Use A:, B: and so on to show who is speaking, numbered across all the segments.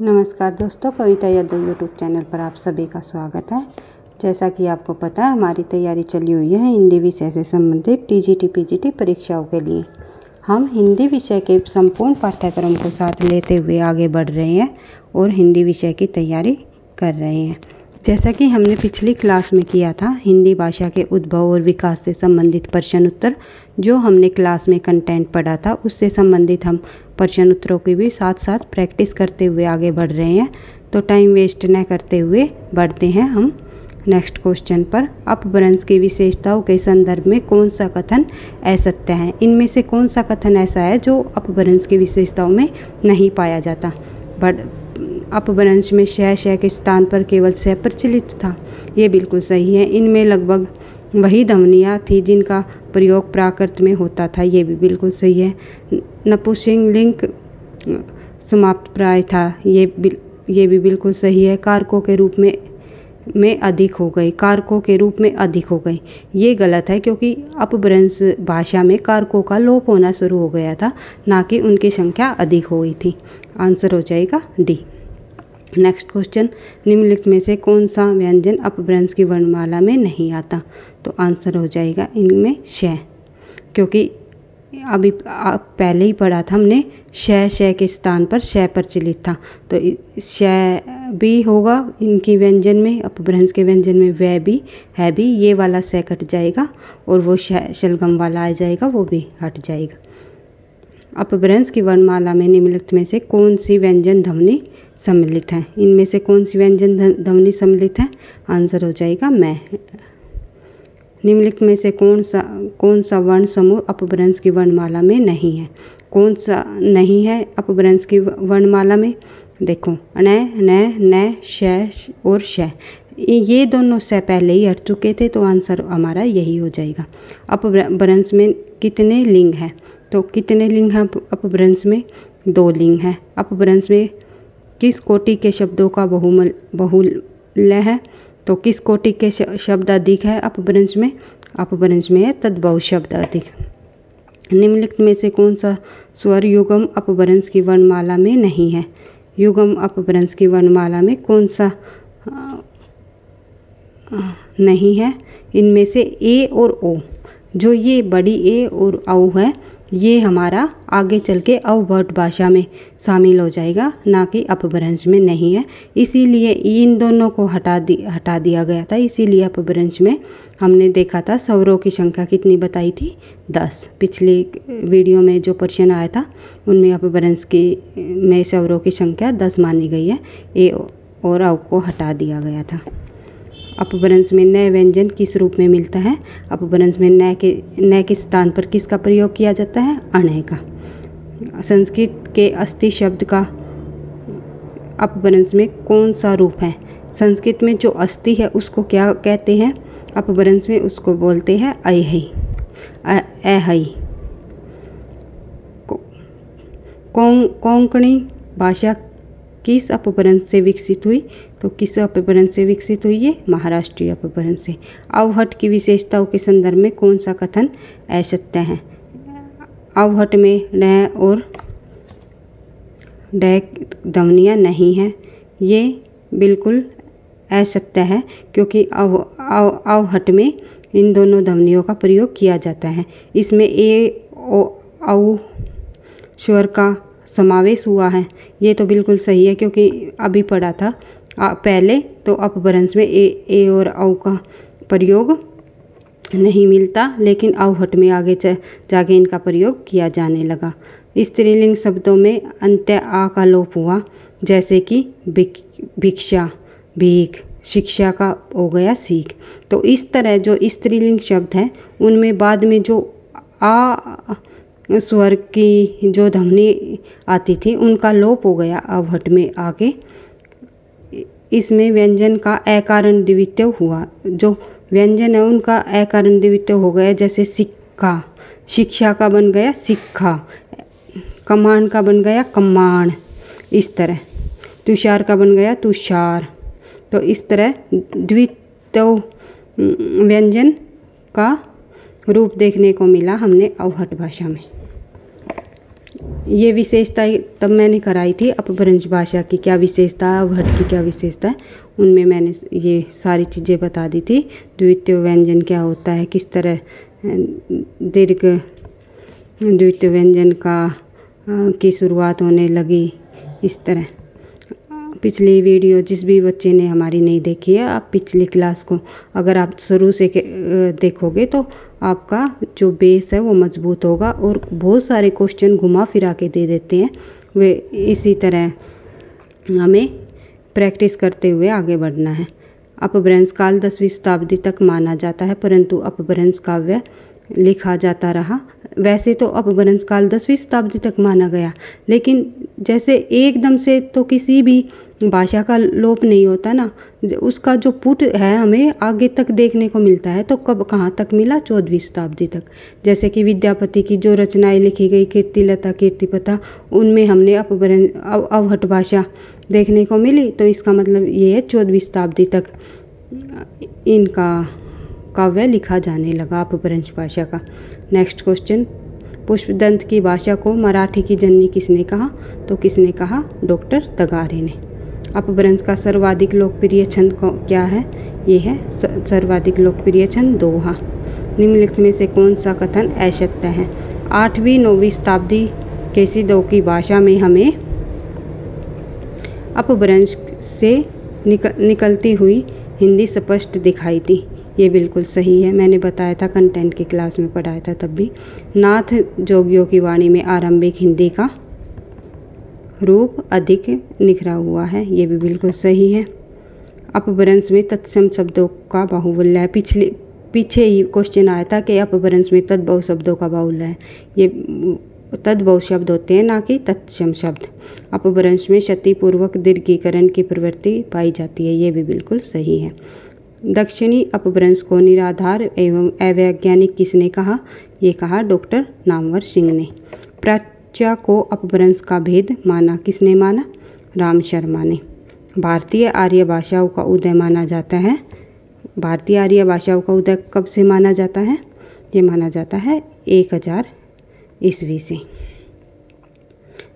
A: नमस्कार दोस्तों, कविता Yadav YouTube channel पर आप सभी का स्वागत है। जैसा कि आपको पता है, हमारी तैयारी चली हुई है हिंदी विषय से संबंधित टीजीटी पीजीटी परीक्षाओं के लिए। हम हिंदी विषय के संपूर्ण पाठ्यक्रम को साथ लेते हुए आगे बढ़ रहे हैं और हिंदी विषय की तैयारी कर रहे हैं। जैसा कि हमने पिछली क्लास में किया था, हिंदी भाषा के उद्भव और विकास से संबंधित प्रश्न उत्तर, जो हमने क्लास में कंटेंट पढ़ा था, उससे संबंधित हम प्रश्न उत्तरों की भी साथ साथ प्रैक्टिस करते हुए आगे बढ़ रहे हैं। तो टाइम वेस्ट न करते हुए बढ़ते हैं हम नेक्स्ट क्वेश्चन पर। अपभ्रंश की विशेषताओं के संदर्भ में कौन सा कथन असत्य है? इनमें से कौन सा कथन ऐसा है, जो अपभ्रंश की विशेषताओं में नहीं पाया जाता? बट अपभ्रंश में शह शय के स्थान पर केवल स प्रचलित था। ये बिल्कुल सही है। इनमें लगभग वही ध्वनियाँ थी जिनका प्रयोग प्राकृत में होता था। ये भी बिल्कुल सही है। नपुसिंग लिंक समाप्त प्राय था। ये ये भी बिल्कुल सही है। कारकों के रूप में में अधिक हो गई कारकों के रूप में अधिक हो गई ये गलत है क्योंकि अपभ्रंश भाषा में कारकों का लोप होना शुरू हो गया था, ना कि उनकी संख्या अधिक हो गई थी। आंसर हो जाएगा डी। नेक्स्ट क्वेश्चन निम्नलिखित में से कौन सा व्यंजन अपभ्रंश की वर्णमाला में नहीं आता? तो आंसर हो जाएगा इनमें श क्योंकि अभी पहले ही पढ़ा था हमने श शय के स्थान पर श प्रचलित था। तो श भी होगा इनकी व्यंजन में, अपभ्रंश के व्यंजन में, वह भी, है भी, ये वाला स कट जाएगा और वो शलगम वाला आ जाएगा, वो भी हट जाएगा। अपभ्रंश की वर्णमाला में निम्नलिखित में से कौन सी व्यंजन ध्वनि सम्मिलित है? इनमें से कौन सी व्यंजन ध्वनि सम्मिलित है? आंसर हो जाएगा मैं। निम्नलिखित में से कौन सा कौन सा वर्ण समूह अपभ्रंश की वर्णमाला में नहीं है? कौन सा नहीं है अपभ्रंश की वर्णमाला में? देखो न न न, श और श। ये दोनों से पहले ही हट चुके थे तो आंसर हमारा यही हो जाएगा। अपभ्रंश में कितने लिंग हैं? तो कितने लिंग हैं अपभ्रंश में? दो लिंग हैं। अपभ्रंश में किस कोटि के शब्दों का बहुमल, बहुल्य है? तो किस कोटि के शब्द अधिक है अपभ्रंश में? अपभ्रंश में है तद्भव शब्द अधिक। निम्नलिखित में से कौन सा स्वर युगम अपभ्रंश की वर्णमाला में नहीं है? युगम अपभ्रंश की वर्णमाला में कौन सा नहीं है? इनमें से ए और ओ। जो ये बड़ी ए और औ है ये हमारा आगे चल के अवभट भाषा में शामिल हो जाएगा, ना कि अपभ्रंश में नहीं है। इसीलिए इन दोनों को हटा दी, हटा दिया गया था। इसीलिए अपभ्रंश में हमने देखा था, सौरों की संख्या कितनी बताई थी? दस। पिछले वीडियो में जो प्रश्न आया था, उनमें अपभ्रंश की, में सौरों की संख्या दस मानी गई है। ए और अव को हटा दिया गया था। अपभ्रंश में नए व्यंजन किस रूप में मिलता है? अपभ्रंश में नए के नए के स्थान पर किसका प्रयोग किया जाता है? अणय का। संस्कृत के अस्थि शब्द का अपभ्रंश में कौन सा रूप है? संस्कृत में जो अस्थि है, उसको क्या कहते हैं? अपभ्रंश में उसको बोलते हैं अहई अहई कोंकणी भाषा किस अपभ्रंश से विकसित हुई? तो किस अपभ्रंश से विकसित हुई ये? महाराष्ट्रीय अपभ्रंश से। अवहट की विशेषताओं के संदर्भ में कौन सा कथन असत्य है? अवहट में न और डय ध्वनियाँ नहीं हैं। ये बिल्कुल असत्य है, क्योंकि अव अव अवहट में इन दोनों ध्वनियों का प्रयोग किया जाता है। इसमें ए, ओ औ स्वर का समावेश हुआ है। ये तो बिल्कुल सही है क्योंकि अभी पढ़ा था। आ, पहले तो अपभ्रंश में ए ए और औ का प्रयोग नहीं मिलता लेकिन अवहट में आगे जाके इनका प्रयोग किया जाने लगा। स्त्रीलिंग शब्दों में अंत्य आ का लोप हुआ जैसे कि भिक्षा भीख शिक्षा का हो गया सीख। तो इस तरह जो स्त्रीलिंग शब्द हैं उनमें बाद में जो आ स्वर की जो ध्वनि आती थी, उनका लोप हो गया अवहट में आके। इसमें व्यंजन का अकारण द्वितीय हुआ। जो व्यंजन है, उनका अकारण द्वितीय हो गया, जैसे सिक्का। शिक्षा का बन गया सिक्खा कमान का बन गया कमान इस तरह। तुषार का बन गया तुषार। तो इस तरह द्वितीय व्यंजन का रूप देखने को मिला हमने अवहट भाषा में। ये विशेषता तब मैंने कराई थी अपभ्रंश भाषा की क्या विशेषता अवहट की क्या विशेषता है उनमें मैंने ये सारी चीज़ें बता दी थी। द्वितीय व्यंजन क्या होता है, किस तरह दीर्घ, द्वितीय व्यंजन का की शुरुआत होने लगी, इस तरह। पिछली वीडियो जिस भी बच्चे ने हमारी नहीं देखी है, आप पिछली क्लास को अगर आप शुरू से देखोगे तो आपका जो बेस है वो मज़बूत होगा और बहुत सारे क्वेश्चन घुमा फिरा के दे देते हैं। वे इसी तरह हमें प्रैक्टिस करते हुए आगे बढ़ना है। अपभ्रंश काल दसवीं शताब्दी तक माना जाता है, परंतु अपभ्रंश काव्य लिखा जाता रहा। वैसे तो अपभ्रंश काल दसवीं शताब्दी तक माना गया। लेकिन जैसे एकदम से तो किसी भी भाषा का लोप नहीं होता ना। उसका जो पुट है हमें आगे तक देखने को मिलता है तो कब, कहाँ तक मिला? चौदहवीं शताब्दी तक। जैसे कि विद्यापति की जो रचनाएँ लिखी गई, कीर्ति कीर्तिलता कीर्तिपता उनमें हमने अपभ्रंश अवहट भाषा देखने को मिली तो इसका मतलब ये है चौदहवीं शताब्दी तक। इनका काव्य लिखा जाने लगा अपभ्रंश भाषा का। नेक्स्ट क्वेश्चन पुष्पदंत की भाषा को मराठी की जननी किसने कहा? तो किसने कहा? डॉक्टर तगारे ने। अपभ्रंश का सर्वाधिक लोकप्रिय छंद क्या है? ये है सर्वाधिक लोकप्रिय छंद दोहा। निम्नलिखित में से कौन सा कथन असत्य है? आठवीं नौवीं शताब्दी के सिद्धों की भाषा में हमें अपभ्रंश से निक, निकलती हुई हिंदी स्पष्ट दिखाई दी। ये बिल्कुल सही है। मैंने बताया था कंटेंट की क्लास में पढ़ाया था तब भी। नाथ जोगियों की वाणी में आरंभिक हिंदी का रूप अधिक निखरा हुआ है। ये भी बिल्कुल सही है। अपभ्रंश में तत्सम शब्दों का बाहुल्य है। पिछले, पीछे ही क्वेश्चन आया था कि अपभ्रंश में तद्भव शब्दों का बाहुल्य है। ये तद्भव शब्द होते हैं, ना कि तत्सम शब्द। अपभ्रंश में क्षतिपूर्वक दीर्घीकरण की प्रवृत्ति पाई जाती है। ये भी बिल्कुल सही है। दक्षिणी अपभ्रंश को निराधार एवं अवैज्ञानिक किसने कहा? ये कहा डॉक्टर नामवर सिंह ने। प्राच्या को अपभ्रंश का भेद माना किसने माना? राम शर्मा ने। भारतीय आर्य भाषाओं का उदय माना जाता है। भारतीय आर्य भाषाओं का उदय कब से माना जाता है? ये माना जाता है एक हज़ार ईस्वी से।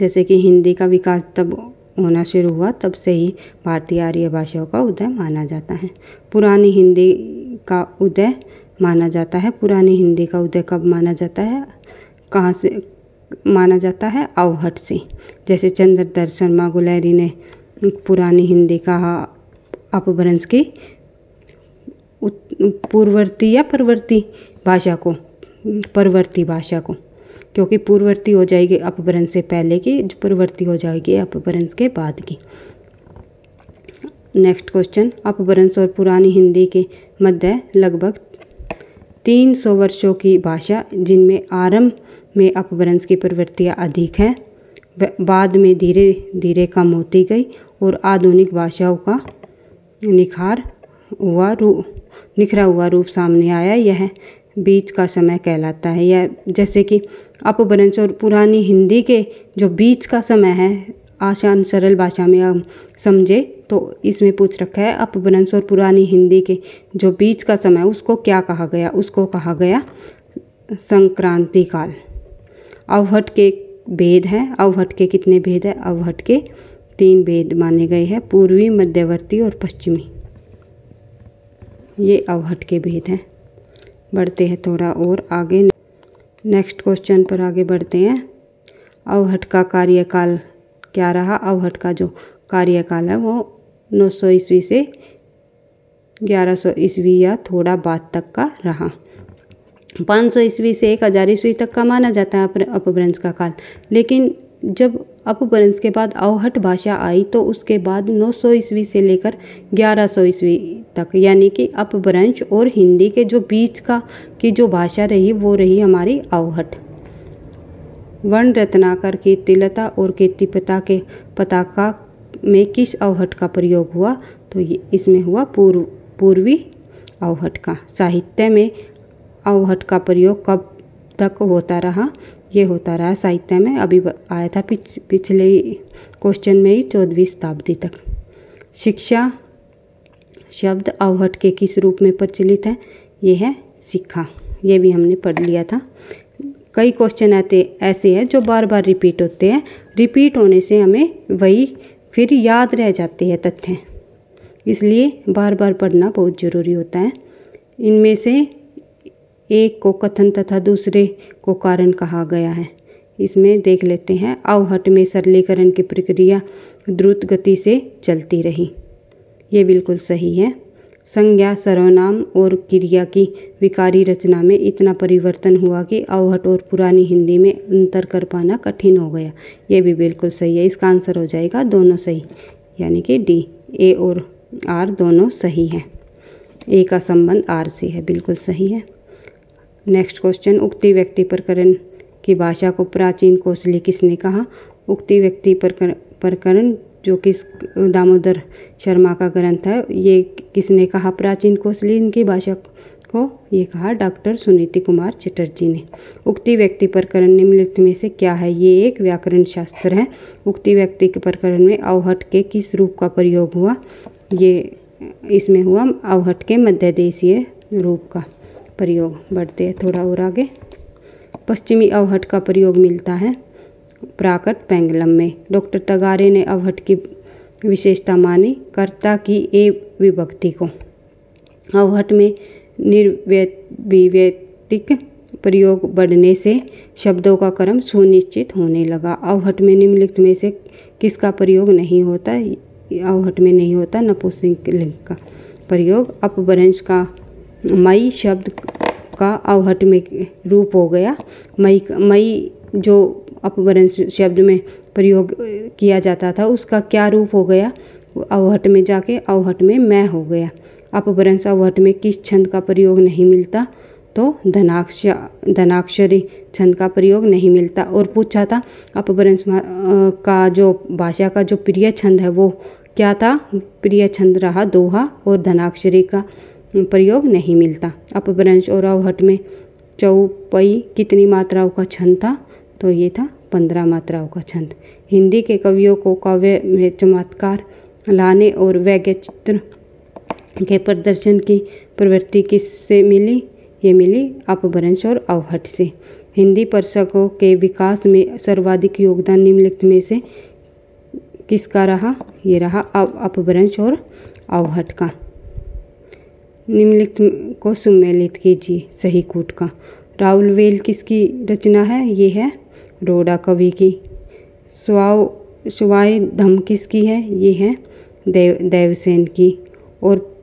A: जैसे कि हिंदी का विकास तब होना शुरू हुआ, तब से ही भारतीय आर्य भाषाओं का उदय माना जाता है। पुरानी हिंदी का उदय माना जाता है। पुरानी हिंदी का उदय कब माना जाता है? कहाँ से माना जाता है? अवहट से। जैसे चंद्रधर शर्मा गुलेरी ने पुरानी हिंदी का अपभ्रंश की पूर्ववर्ती या परवर्ती भाषा को, परवर्ती भाषा को। क्योंकि पूर्ववर्ती हो जाएगी अपभ्रंश से पहले की, जो पूर्ववर्ती हो जाएगी अपभ्रंश के बाद की। नेक्स्ट क्वेश्चन अपभ्रंश और पुरानी हिंदी के मध्य लगभग तीन सौ वर्षों की भाषा, जिनमें आरंभ में अपभ्रंश की प्रवृत्तियाँ अधिक हैं बाद में धीरे धीरे कम होती गई और आधुनिक भाषाओं का निखार हुआ रूप निखरा हुआ रूप सामने आया। यह बीच का समय कहलाता है या जैसे कि अपभ्रंश और पुरानी हिंदी के जो बीच का समय है, आसान सरल भाषा में हम समझे तो इसमें पूछ रखा है, अपभ्रंश और पुरानी हिंदी के जो बीच का समय उसको क्या कहा गया? उसको कहा गया संक्रांति काल। अवहट के भेद हैं। अवहट के कितने भेद हैं? अवहट के तीन भेद माने गए हैं, पूर्वी, मध्यवर्ती और पश्चिमी। ये अवहट के भेद हैं। बढ़ते हैं थोड़ा और आगे। नेक्स्ट क्वेश्चन पर आगे बढ़ते हैं। अवहट का कार्यकाल क्या रहा? अवहट का जो कार्यकाल है वो 900 ईस्वी से 1100 ईस्वी या थोड़ा बाद तक का रहा। 500 ईस्वी से 1000 ईस्वी तक का माना जाता है अपभ्रंश का काल। लेकिन जब अपभ्रंश के बाद अवहट भाषा आई तो उसके बाद 900 ईस्वी से लेकर 1100 ईस्वी तक, यानी कि अपभ्रंश और हिंदी के जो बीच का, की जो भाषा रही, वो रही हमारी अवहट वर्ण रत्नाकर कीर्तिलता और कीर्तिपता के पताका में किस अवहट का प्रयोग हुआ तो ये इसमें हुआ पूर्व, पूर्वी अवहट का। साहित्य में अवहट का प्रयोग कब तक होता रहा ये होता रहा साहित्य में। अभी आया था पिछ, पिछले क्वेश्चन में ही चौदहवीं शताब्दी तक। शिक्षा शब्द अवहट के किस रूप में प्रचलित है? ये है सिक्खा ये भी हमने पढ़ लिया था। कई क्वेश्चन आते ऐसे हैं जो बार बार रिपीट होते हैं। रिपीट होने से हमें वही फिर याद रह जाते हैं तथ्य। इसलिए बार बार पढ़ना बहुत ज़रूरी होता है। इनमें से एक को कथन तथा दूसरे को कारण कहा गया है। इसमें देख लेते हैं अवहट में सरलीकरण की प्रक्रिया द्रुत गति से चलती रही। ये बिल्कुल सही है। संज्ञा, सर्वनाम और क्रिया की विकारी रचना में इतना परिवर्तन हुआ कि अवहट और पुरानी हिंदी में अंतर कर पाना कठिन हो गया। ये भी बिल्कुल सही है। इसका आंसर हो जाएगा दोनों सही। यानी कि डी, ए और आर दोनों सही हैं। ए का संबंध आर से है। बिल्कुल सही है। नेक्स्ट क्वेश्चन उक्ति व्यक्ति प्रकरण की भाषा को प्राचीन कौशली किसने कहा? उक्ति व्यक्ति प्रकरण जो किस, दामोदर शर्मा का ग्रंथ है, ये किसने कहा? प्राचीन कौशली इनकी भाषा को ये कहा डॉक्टर सुनीति कुमार चटर्जी ने। उक्ति व्यक्ति प्रकरण निम्नलिखित में से क्या है? ये एक व्याकरण शास्त्र है। उक्ति व्यक्ति के प्रकरण में अवहट के किस रूप का प्रयोग हुआ? ये, इसमें हुआ अवहट के मध्य देशीय रूप का। प्रयोग बढ़ते हैं थोड़ा और आगे। पश्चिमी अवहट का प्रयोग मिलता है प्राकृत पेंगलम में। डॉक्टर तगारे ने अवहट की विशेषता मानी, कर्ता की ए विभक्ति को। अवहट में निर्विवेतिक प्रयोग बढ़ने से शब्दों का क्रम सुनिश्चित होने लगा। अवहट में निम्नलिखित में से किसका प्रयोग नहीं होता? अवहट में नहीं होता, नपुंसकलिंग का प्रयोग अपभ्रंश का मई शब्द का अवहट में रूप हो गया। मई मई जो अपभ्रंश शब्द में प्रयोग किया जाता था, उसका क्या रूप हो गया? अवहट में जाके अवहट में मैं हो गया। अपभ्रंश अवहट में किस छंद का प्रयोग नहीं मिलता? तो धनाक्ष, धनाक्षरी छंद का प्रयोग नहीं मिलता। और पूछा था अपभ्रंश का जो भाषा का जो प्रिय छंद है, वो क्या था? प्रिय छंद रहा दोहा और धनाक्षरी का। प्रयोग नहीं मिलता। अपभ्रंश और अवहट में चौपई कितनी मात्राओं का छंद था? तो ये था पंद्रह मात्राओं का छंद। हिंदी के कवियों को काव्य में चमत्कार, लाने और वैज्ञ चित्र के प्रदर्शन की प्रवृत्ति किससे मिली? ये मिली अपभ्रंश और अवहट से। हिंदी पर्षकों के विकास में सर्वाधिक योगदान निम्नलिखित में से किसका रहा? ये रहा अपभ्रंश और अवहट का। निम्नलिखित को सुमेलित कीजिए सही कूट का। राहुल वेल किसकी रचना है? ये है रोडा कवि की। स्वाओ स्वाय धम किसकी है? ये है देव, देवसेन की। और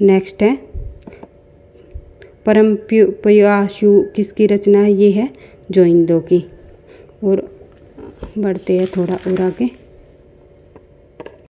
A: नेक्स्ट है परम पयाशु किसकी रचना है? ये है जोइंदो की। और बढ़ते हैं थोड़ा और आगे।